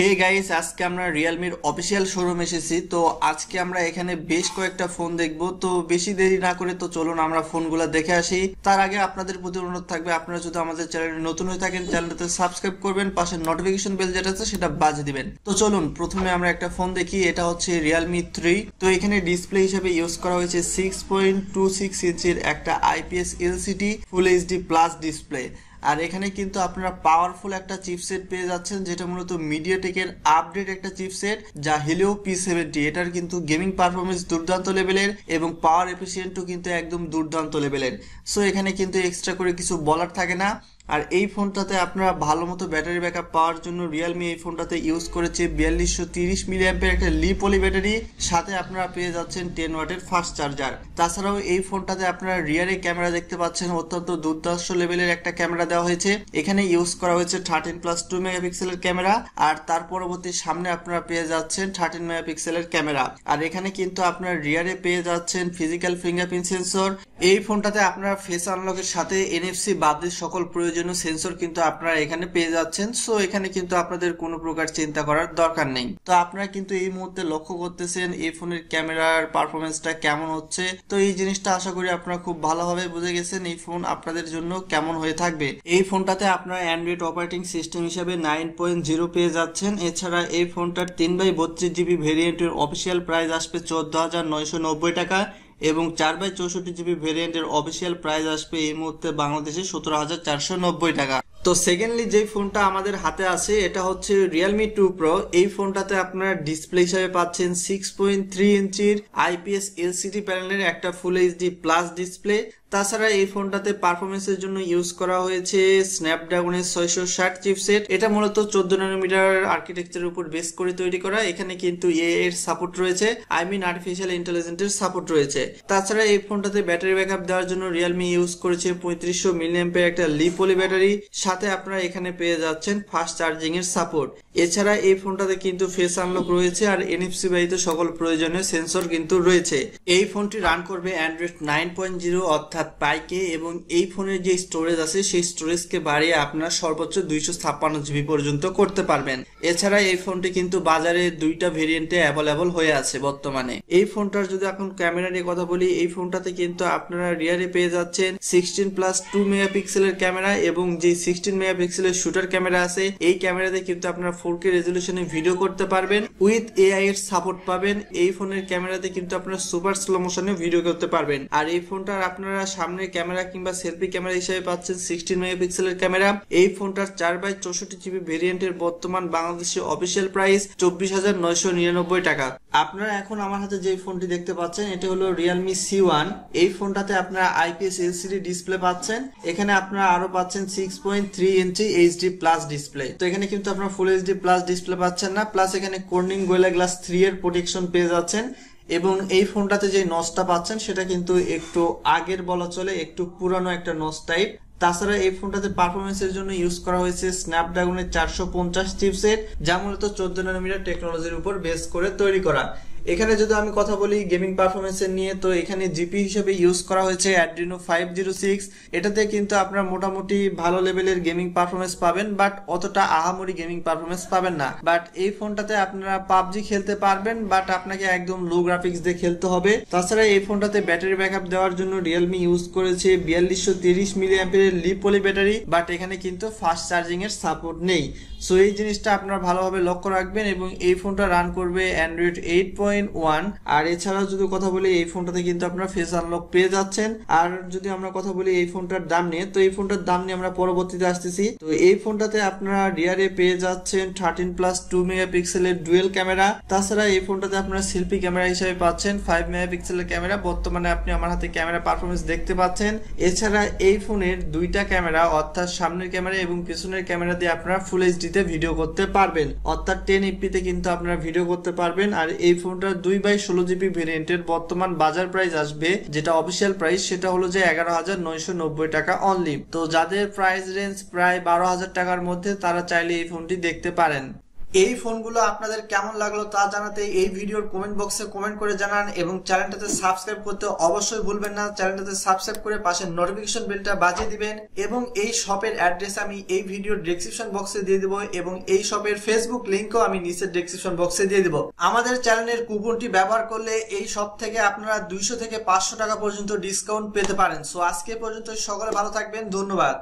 Hey guys আজকে আমরা রিয়েলমির official showroom এসেছি। তো আজকে আমরা এখানে বেশ কয়েকটা ফোন দেখব। তো বেশি দেরি না করে তো চলুন আমরা ফোনগুলো দেখে আসি। তার আগে আপনাদের প্রতি অনুরোধ থাকবে, আপনারা যদি আমাদের চ্যানেলে নতুন হয়ে থাকেন চ্যানেলটাতে সাবস্ক্রাইব করবেন, পাশে নোটিফিকেশন বেল যেটা আছে সেটা বাজে দিবেন। তো চলুন, প্রথমে আমরা একটা ফোন দেখি, এটা হচ্ছে রিয়েলমি থ্রি তো এখানে ডিসপ্লে হিসেবে ইউজ করা হয়েছে সিক্স পয়েন্ট টু সিক্স ইঞ্চির একটা IPS LCD full HD plus display আর এখানে কিন্তু আপনারা পাওয়ারফুল একটা চিপসেট পেয়ে যাচ্ছেন, যেটা মূলত মিডিয়াটেকের আপডেট একটা চিপসেট যা হিলিও পি সেভেন্টি এটার কিন্তু গেমিং পারফরমেন্স দুর্দান্ত লেভেলের এবং পাওয়ার এফিসিয়েন্টও কিন্তু একদম দুর্দান্ত লেভেলের সো এখানে কিন্তু এক্সট্রা করে কিছু বলার থাকে না। আর এই ফোনটাতে আপনারা ভালো মতো ব্যাটারি ব্যাকআপ পাওয়ার জন্য রিয়েলমি এই ফোনটাতে ইউজ করেছে বিয়াল্লিশশো তিরিশ মিলি অ্যাম্পের একটা লি পলি ব্যাটারি। সাথে আপনারা পেয়ে যাচ্ছেন টেন ওয়াটের ফাস্ট চার্জার তাছাড়াও এই ফোনটাতে আপনারা রিয়ারে ক্যামেরা দেখতে পাচ্ছেন, অত্যন্ত দুর্দর্শ লেভেলের একটা ক্যামেরা দেওয়া হয়েছে। এখানে ইউজ করা হয়েছে থার্টিন প্লাস টু মেগাপিক্সেলের ক্যামেরা আর তার পরবর্তী সামনে আপনারা পেয়ে যাচ্ছেন থার্টিন মেগাপিক্সেলের ক্যামেরা আর এখানে কিন্তু আপনার রিয়ারে পেয়ে যাচ্ছেন ফিজিক্যাল ফিঙ্গারপ্রিন্ট সেন্সর এই ফোনটাতে আপনারা ফেস আনলকের সাথে এনএফসি বাদের সকল প্রয়োজনীয় সেন্সর কিন্তু আপনারা এখানে পেয়ে যাচ্ছেন। সো এখানে কিন্তু আপনাদের কোনো প্রকার চিন্তা করার দরকার নেই। তো আপনারা কিন্তু এই মুহূর্তে লক্ষ্য করতেছেন এই ফোনের ক্যামেরার পারফরমেন্সটা কেমন হচ্ছে। তো এই জিনিসটা আশা করি আপনারা খুব ভালোভাবে বুঝে গেছেন এই ফোন আপনাদের জন্য কেমন হয়ে থাকবে। এই ফোনটাতে আপনারা অ্যান্ড্রয়েড অপারেটিং সিস্টেম হিসাবে নাইন পয়েন্ট জিরো পেয়ে যাচ্ছেন। এছাড়া এই ফোনটার তিন বাই বত্রিশ জিবি ভেরিয়েন্টের অফিসিয়াল প্রাইস আসবে চোদ্দ হাজার নয়শো নব্বই টাকা। এবং চার বাই চৌষট্টি জিবি ভেরিয়েন্টের অফিসিয়াল প্রাইস আসবে এই মুহূর্তে বাংলাদেশে সতেরো হাজার চারশো নব্বই টাকা। তো সেকেন্ডলি যে ফোনটা আমাদের হাতে আছে, এটা হচ্ছে রিয়েলমি টু প্রো এই ফোনটাতে আপনারা ডিসপ্লে হিসাবে পাচ্ছেন সিক্স পয়েন্ট থ্রি ইঞ্চির আইপিএস এলসিডি প্যানেলের একটা ফুল এইচডি প্লাস ডিসপ্লে তাছাড়া এই ফোনটাতে পারফরমেন্সের জন্য ইউজ করা হয়েছে স্ন্যাপড্রাগনের ছয়শো ষাট চিপসেট এটা মূলত চোদ্দ নানোমিটার আর্কিটেকচারের উপর বেস করে তৈরি করা। এখানে কিন্তু এ এর সাপোর্ট রয়েছে। আই মিন আর্টিফিশিয়াল ইন্টেলিজেন্সের সাপোর্ট রয়েছে। তাছাড়া এই ফোনটাতে ব্যাটারি ব্যাকআপ দেওয়ার জন্য রিয়েলমি ইউজ করেছে পঁয়ত্রিশশো মিলিয়াম্পের একটা লিপোলি ব্যাটারি সাথে আপনারা এখানে পেয়ে যাচ্ছেন ফাস্ট চার্জিং এর সাপোর্ট এছাড়া এই ফোনটাতে কিন্তু ফেস আনলক রয়েছে আর এনএফসি বাহিত সকল প্রয়োজনীয় সেন্সর কিন্তু রয়েছে। এই ফোনটি রান করবে অ্যান্ড্রয়েড নাইন পয়েন্ট জিরো অর্থাৎ পাইকে এবং এই ফোনের যে স্টোরেজ আছে, সেই স্টোরেজকে বাড়িয়ে আপনারা সর্বোচ্চ দুইশো ছাপ্পান্ন জিবি পর্যন্ত করতে পারবেন। এছাড়া এই ফোনটি কিন্তু বাজারে দুইটা ভেরিয়েন্টে অ্যাভেলেবল হয়ে আছে বর্তমানে। এই ফোনটার যদি এখন ক্যামেরা নিয়ে কথা বলি, এই ফোনটাতে কিন্তু আপনারা রিয়ারে পেয়ে যাচ্ছেন সিক্সটিন প্লাস টু মেগাপিক্সেলের ক্যামেরা এবং যে সিক্সটিন মেগাপিক্সেলের শুটার ক্যামেরা আছে। এই ক্যামেরাতে কিন্তু আপনারা ফোর কে রেজলিউশনে ভিডিও করতে পারবেন। উইথ এআই এর সাপোর্ট পাবেন। এই ফোনের ক্যামেরাতে কিন্তু আপনারা সুপার স্লো মোশনে ভিডিও করতে পারবেন। আর এই ফোনটার আপনারা সামনের ক্যামেরা কিংবা সেলফি ক্যামেরা হিসেবে পাচ্ছেন সিক্সটিন মেগাপিক্সেলের ক্যামেরা এই ফোনটার চার বাই চৌষট্টি জিবি ভেরিয়েন্টের বর্তমান বাংলাদেশের অফিসিয়াল প্রাইস চব্বিশ হাজার নয়শো নিরানব্বই টাকা। আপনারা এখন আমার হাতে যে ফোনটি দেখতে পাচ্ছেন, এটা হলো রিয়েলমি সি ওয়ান এই ফোনটাতে আপনারা আইপিএস এলসিডি ডিসপ্লে পাচ্ছেন। এখানে আপনারা আরও পাচ্ছেন six point three inch HD plus display তো এখানে কিন্তু আপনারা ফুল এইচডি প্লাস ডিসপ্লে পাচ্ছেন না। প্লাস এখানে কর্নিং গোয়েলা গ্লাস থ্রি এর প্রোটেকশন পেয়ে যাচ্ছেন। এবং এই ফোনটাতে যে নসটা পাচ্ছেন, সেটা কিন্তু একটু আগের বলা চলে, একটু পুরানো একটা নস টাইপ তাছাড়া এই ফোনটাতে পারফরমেন্সের জন্য ইউজ করা হয়েছে স্ন্যাপড্রাগনের চারশো পঞ্চাশ চিপসেট যা মূলত চোদ্দ নানোমিটার টেকনোলজির উপর বেস করে তৈরি করা। এখানে যদি আমি কথা বলি গেমিং পারফরমেন্সের নিয়ে, তো এখানে জিপি হিসেবে ইউজ করা হয়েছে অ্যাড্রিনো ফাইভ জিরো সিক্স এটাতে কিন্তু আপনার মোটামুটি ভালো লেভেলের গেমিং পারফরমেন্স পাবেন, বাট অতটা আহামরি গেমিং পারফরমেন্স পাবেন না। বাট এই ফোনটাতে আপনারা পাবজি খেলতে পারবেন, বাট আপনাকে একদম লো গ্রাফিক্স দিয়ে খেলতে হবে। তাছাড়া এই ফোনটাতে ব্যাটারি ব্যাকআপ দেওয়ার জন্য রিয়েলমি ইউজ করেছে বিয়াল্লিশশো তিরিশ মিলি অ্যাম্পিয়ারের লিপলি ব্যাটারি, বাট এখানে কিন্তু ফাস্ট চার্জিং এর সাপোর্ট নেই। সো এই জিনিসটা আপনারা ভালোভাবে লক্ষ্য রাখবেন এবং এই ফোনটা রান করবে অ্যান্ড্রয়েড এইট পয়েন্ট ওয়ান। আর এছাড়াও যদি কথা বলি, এই ফোনটাতে কিন্তু আপনারা ফেস আনলক পেয়ে যাচ্ছেন। আর যদি আমরা কথা বলি এই ফোনটার দাম নিয়ে, তো এই ফোনটার দাম নিয়ে আমরা পরবর্তীতে আসতেছি। তো এই ফোনটাতে আপনারা রিয়ারে পেয়ে যাচ্ছেন থার্টিন প্লাস টু মেগাপিক্সেলের ডুয়েল ক্যামেরা তাছাড়া এই ফোনটাতে আপনারা সেলফি ক্যামেরা হিসেবে পাচ্ছেন ফাইভ মেগাপিক্সেলের ক্যামেরা বর্তমানে আপনি আমার হাতে ক্যামেরা পারফরমেন্স দেখতে পাচ্ছেন। এছাড়া এই ফোনের দুইটা ক্যামেরা অর্থাৎ সামনের ক্যামেরা এবং পেছনের ক্যামেরা দিয়ে আপনারা ফুল এইচডিতে ভিডিও করতে পারবেন। অর্থাৎ টেন এপিতে কিন্তু আপনারা ভিডিও করতে পারবেন। আর এই ফোনটার দুই বাই ষোলো জিবি ভেরিয়েন্টের বর্তমান বাজার প্রাইস আসবে, যেটা অফিসিয়াল প্রাইস সেটা হলো যে এগারো হাজার নয়শো নব্বই টাকা অনলি তো যাদের প্রাইস রেঞ্জ প্রায় বারো হাজার টাকার মধ্যে, তারা চাইলে এই ফোনটি দেখতে পারেন। এই ফোনগুলো আপনাদের কেমন লাগল তা জানাতে এই ভিডিওর কমেন্ট বক্সে কমেন্ট করে জানান এবং চ্যানেলটাতে সাবস্ক্রাইব করতে অবশ্যই ভুলবেন না। চ্যানেলটাতে সাবস্ক্রাইব করে পাশে নোটিফিকেশন বেলটা বাজিয়ে দিবেন এবং এই শপের অ্যাড্রেস আমি এই ভিডিওর ডেসক্রিপশন বক্সে দিয়ে দেবো এবং এই শপের ফেসবুক লিঙ্কও আমি নিচের ডেসক্রিপশন বক্সে দিয়ে দেবো। আমাদের চ্যানেলের কুপনটি ব্যবহার করলে এই শপ থেকে আপনারা দুইশো থেকে পাঁচশো টাকা পর্যন্ত ডিসকাউন্ট পেতে পারেন। সো আজকে পর্যন্ত সকলে ভালো থাকবেন। ধন্যবাদ।